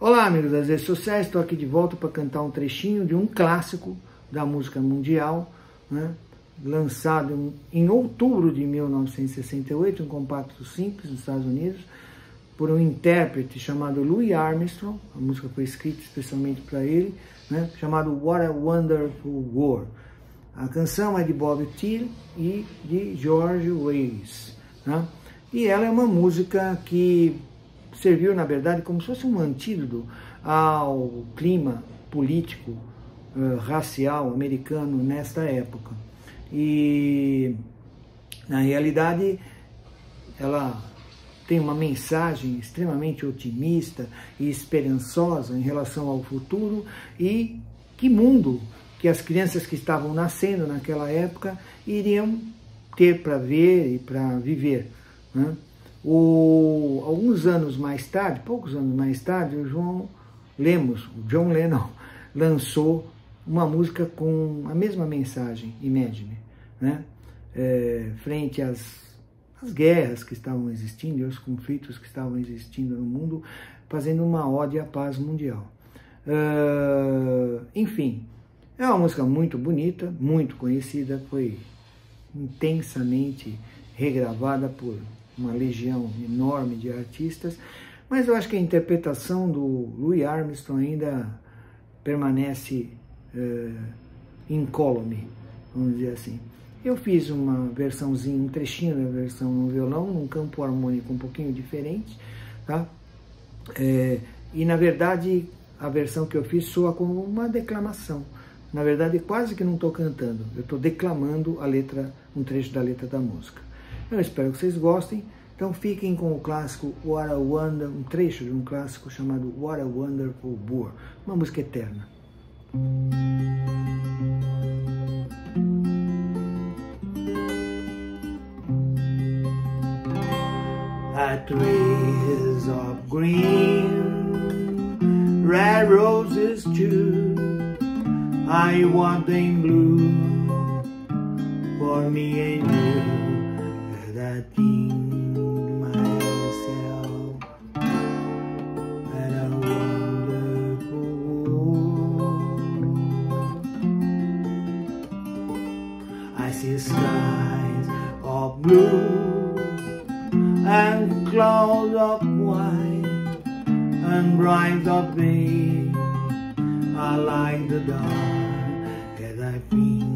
Olá, amigos das redes sociais, estou aqui de volta para cantar um trechinho de um clássico da música mundial, né? lançado em outubro de 1968, um compacto simples nos Estados Unidos, por um intérprete chamado Louis Armstrong, a música foi escrita especialmente para ele, né? chamado What a Wonderful World. A canção é de Bob Thiel e de George Weiss. Né? E ela é uma música que serviu, na verdade, como se fosse um antídoto ao clima político, uh, racial americano nesta época. E, na realidade, ela tem uma mensagem extremamente otimista e esperançosa em relação ao futuro e que mundo que as crianças que estavam nascendo naquela época iriam ter para ver e para viver. Né? O, alguns anos mais tarde, poucos anos mais tarde, o João Lemos, o John Lennon, lançou uma música com a mesma mensagem, Imagine, né? É, frente às, às guerras que estavam existindo e aos conflitos que estavam existindo no mundo, fazendo uma ode à paz mundial. Uh, enfim, é uma música muito bonita, muito conhecida, foi intensamente regravada por uma legião enorme de artistas, mas eu acho que a interpretação do Louis Armstrong ainda permanece é, incólume, vamos dizer assim. Eu fiz uma versãozinha, um trechinho da versão no violão, num campo harmônico um pouquinho diferente, tá? É, e na verdade a versão que eu fiz soa como uma declamação. Na verdade, quase que não estou cantando, eu estou declamando a letra, um trecho da letra da música. Eu espero que vocês gostem. Então fiquem com o clássico What a Wonder, um trecho de um clássico chamado What a Wonderful Boor, uma música eterna. A trees of green, red roses too, I want them blue for me and you. That I see skies of blue and clouds of white and bright of day. I like the dark as I think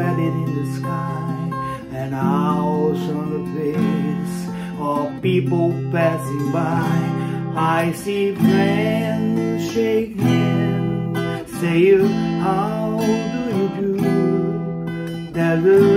it in the sky and house on the face of people passing by. I see friends shake hands, say you, how do you do? There's a